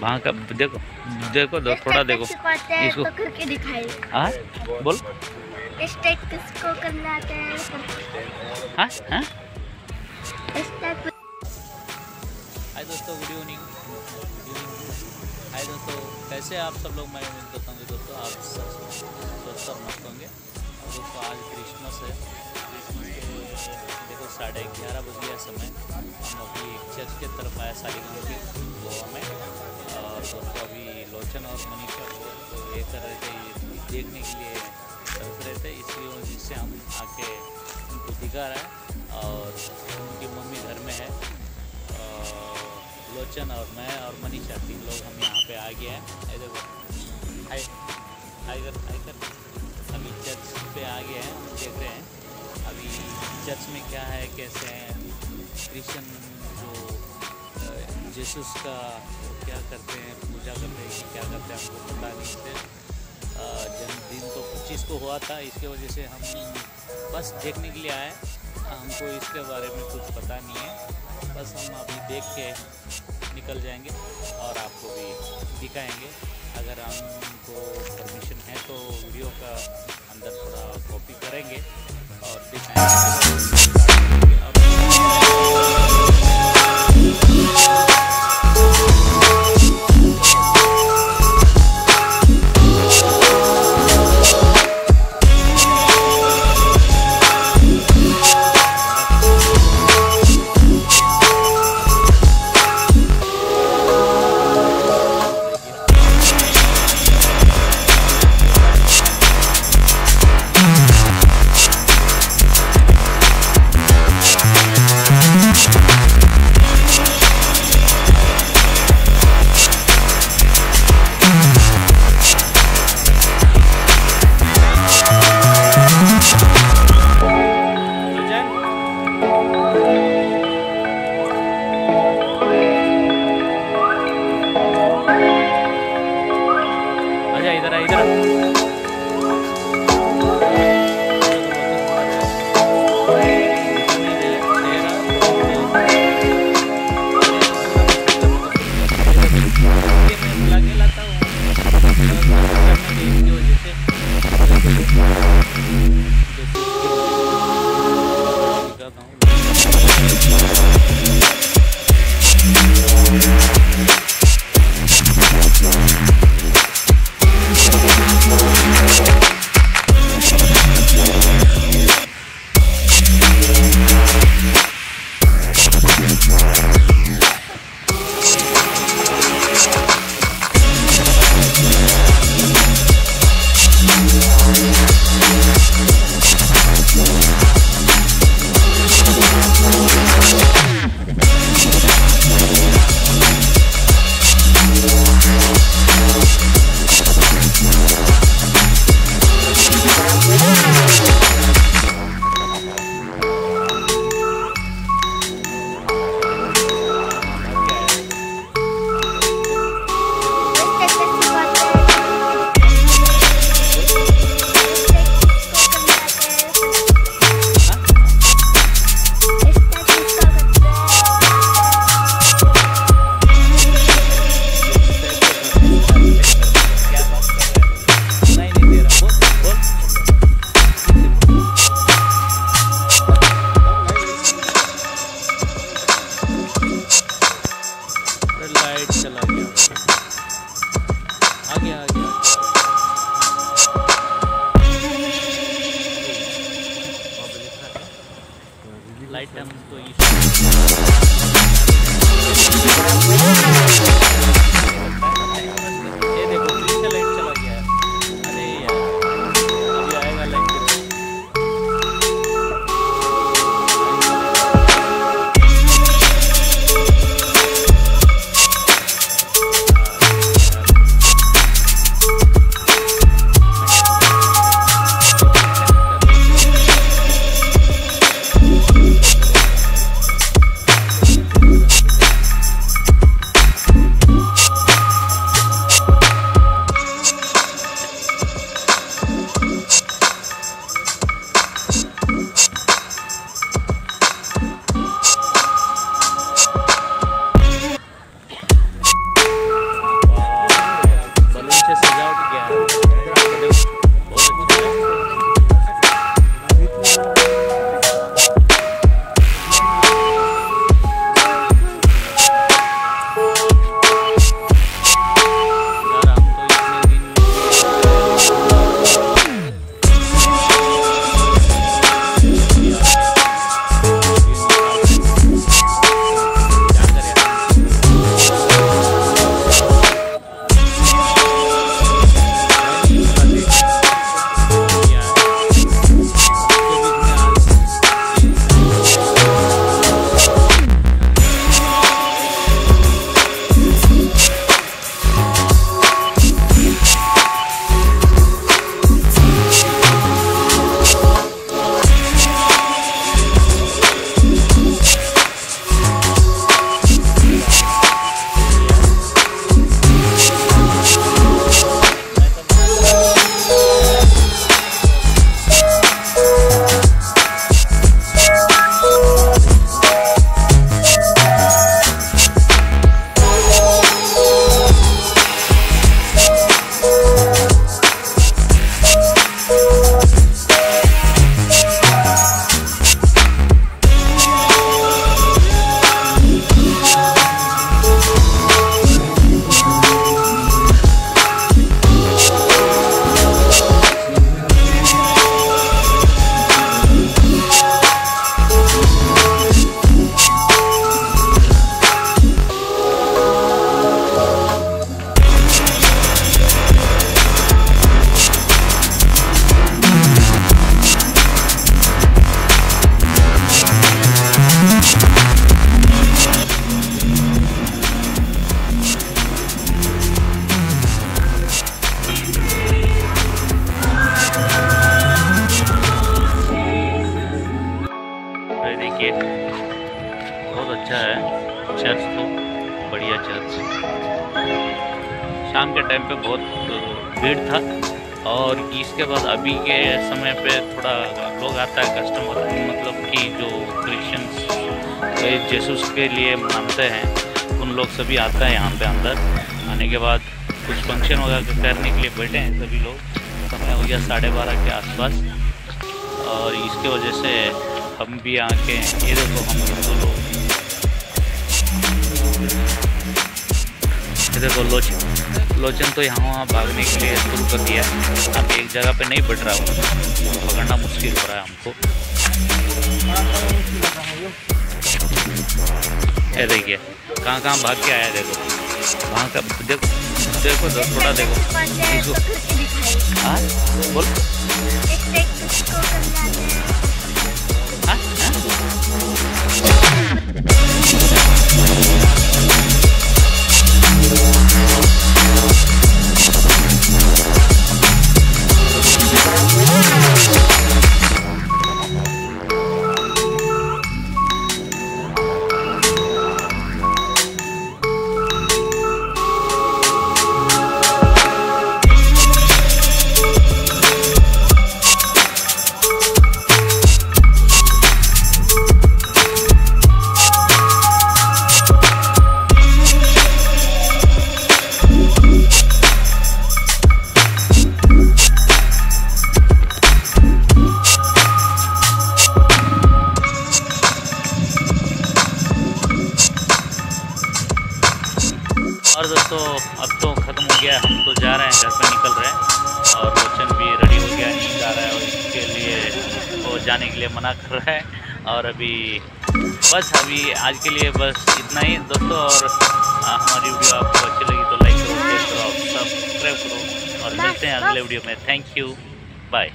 वहाँ का देखो देखो दो थोड़ा देखो। इसको- करके हाँ? बोल। स्टेट किसको करना आता है? हाँ? हाँ? हाय दोस्तों गुड इवनिंग। हाय दोस्तों कैसे आप सब लोग? मैं उम्मीद करता हूँ दोस्तों आप सब स्वस्थ और मस्त होंगे। दोस्तों आज क्रिसमस है देखो, साढ़े ग्यारह बज गया समय। हम अभी एक चर्च के तरफ़ आए सालीगंज की गोवा में। और दोस्तों, अभी लोचन और मनीषा को तो ये कर रहे थे देखने के लिए तरफ़ रहे थे। इसलिए वजह से हम आके उनको दिखा रहे हैं और उनकी मम्मी घर में है। लोचन और मैं और मनीषा तीन लोग हम यहाँ पे आ गए हैं। देखो। हाय हाय कर हाय कर। अभी चर्च पे आ गए हैं हम देख रहे हैं। अभी चर्च में क्या है कैसे हैं क्रिश्चियन जो जेसुस का क्या करते हैं पूजा करते हैं क्या करते हैं हमको पता नहीं अ, जन्मदिन तो 25 को हुआ था इसके वजह से हम बस देखने के लिए आए हमको इसके बारे में कुछ पता नहीं है। बस हम अभी देख के निकल जाएँगे और आपको भी दिखाएँगे। अगर हमको परमिशन है तो वीडियो का अंदर थोड़ा कॉपी करेंगे और दिखाएँगे टाइम पे बहुत भीड़ था। और इसके बाद अभी के समय पे थोड़ा लोग आता है कस्टमर मतलब कि जो क्रिश्चियंस जेसूस के लिए मानते हैं, उन लोग सभी आता है यहाँ पे अंदर। आने के बाद कुछ फ़ंक्शन वगैरह करने के लिए बैठे हैं सभी लोग। समय हो गया साढ़े बारह के आसपास। और इसके वजह से हम भी आके ये देखो हम हिंदू लोग। ये देखो लोचन लोचन तो यहाँ वहाँ भागने के लिए शुरू कर दिया अब एक जगह पे नहीं बैठ रहा हूँ। पकड़ना मुश्किल हो रहा है हमको। ये देखिए कहाँ कहाँ भाग के आया देखो। वहाँ का देखो देखो तो थोड़ा देखो। हाँ बोल। जाने के लिए मना कर रहा है। और अभी, बस अभी आज के लिए बस इतना ही। दोस्तों, और हमारी वीडियो आपको अच्छी लगी तो लाइक करो शेयर करो सब्सक्राइब करो, और मिलते हैं अगले वीडियो में। Thank you bye